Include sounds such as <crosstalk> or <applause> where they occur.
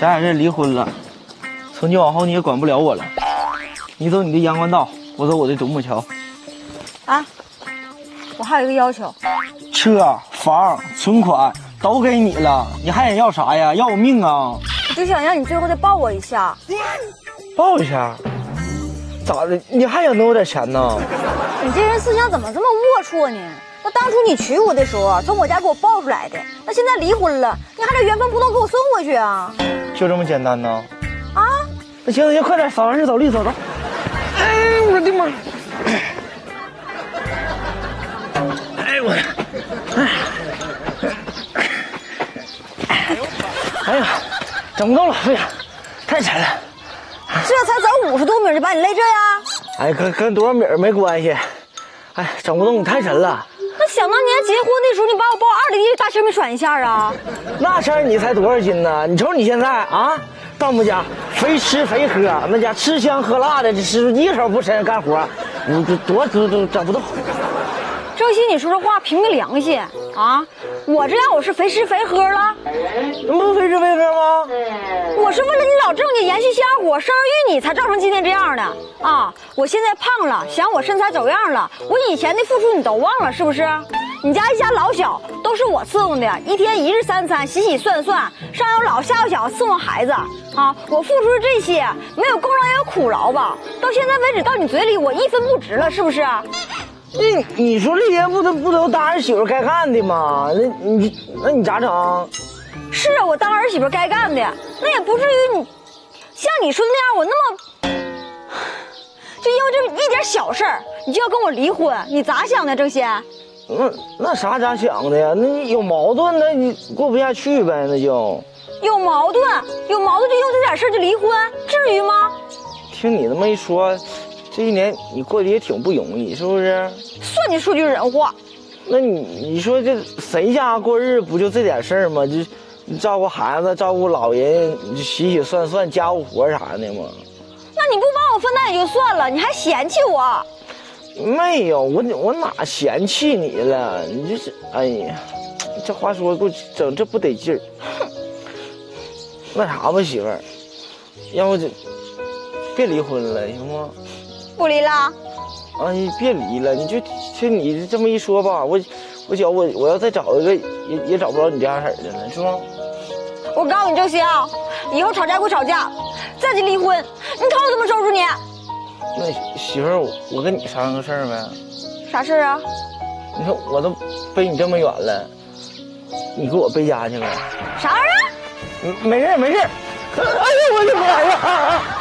咱俩这离婚了，从今往后你也管不了我了。你走你的阳关道，我走我的独木桥。啊，我还有一个要求，车、房、存款都给你了，你还想要啥呀？要我命啊！我就想让你最后再抱我一下。抱一下？咋的？你还想弄我点钱呢？你这人思想怎么这么龌龊呢？那当初你娶我的时候，从我家给我抱出来的，那现在离婚了，你还得原封不动给我送回去啊？就这么简单呢？啊？那行行，快点，扫完事走绿走走。哎，我的妈！哎我，哎，哎呀，整不动了，哎呀，太沉了。这才走五十多米就把你累这样？哎，跟跟多少米没关系。哎，整不动，太沉了。那想当年结婚的时候，你把我抱二里地大车没喘一下啊？那前儿你才多少斤呢？你瞅你现在啊，到我们家肥吃肥喝，那家吃香喝辣的，这是一手不伸干活，你这多都都整不动。郑熙，你说这话凭没良心啊？我这样我是肥吃肥喝了？那不肥吃肥喝吗？我是为了你老郑家延续香火，生儿育女才造成今天这样的啊！我现在胖了，想我身材走样了，我以前的付出你都忘了是不是？你家一家老小都是我伺候的，一天一日三餐洗洗涮涮，上有老下有小伺候孩子啊！我付出这些没有功劳也有苦劳吧？到现在为止到你嘴里我一分不值了是不是？那你说这些不都不都当儿媳妇该干的吗？那你那你咋整？是啊，我当儿媳妇该干的，那也不至于你像你说的那样，我那么 <sighs> 就因为这一点小事儿，你就要跟我离婚，你咋想的，郑先？那那啥咋想的呀？那你有矛盾，那你过不下去呗，那就有矛盾，有矛盾就因为这点事儿就离婚，至于吗？听你这么一说，这一年你过得也挺不容易，是不是？算你说句人话。那你你说这谁家过日不就这点事儿吗？就照顾孩子、照顾老人、洗洗涮涮、家务活啥的吗？那你不帮我分担也就算了，你还嫌弃我？没有，我我哪嫌弃你了？你这是，哎呀，这话说给我整这不得劲儿。<laughs> 那啥吧，媳妇儿，要不就别离婚了，行吗？不离了。哎，别离了，你就听你这么一说吧，我我觉我我要再找一个也也找不着你这样式的了，是吗？我告诉你郑鑫啊，以后吵架归吵架，再提离婚，你看我怎么收拾你？那媳妇儿，我跟你商量个事儿呗。啥事儿啊？你说我都背你这么远了，你给我背家去呗？啥玩意儿？嗯，没事没事。<laughs> 哎呦，我的妈呀！